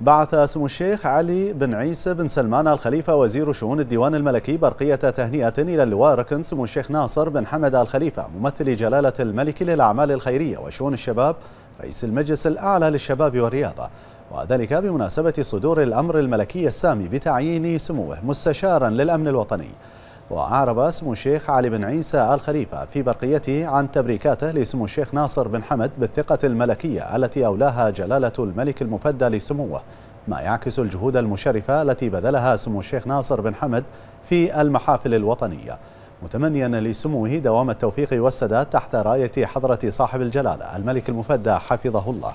بعث سمو الشيخ علي بن عيسى بن سلمان الخليفة وزير شؤون الديوان الملكي برقية تهنئة إلى اللواء ركن سمو الشيخ ناصر بن حمد الخليفة ممثل جلالة الملك للأعمال الخيرية وشؤون الشباب رئيس المجلس الأعلى للشباب والرياضة. وذلك بمناسبة صدور الأمر الملكي السامي بتعيين سموه مستشارا للأمن الوطني. وأعرب سمو الشيخ علي بن عيسى الخليفة في برقيته عن تبريكاته لسمو الشيخ ناصر بن حمد بالثقة الملكية التي أولاها جلالة الملك المفدى لسموه ما يعكس الجهود المشرفة التي بذلها سمو الشيخ ناصر بن حمد في المحافل الوطنية متمنيا لسموه دوام التوفيق والسداد تحت راية حضرة صاحب الجلالة الملك المفدى حفظه الله.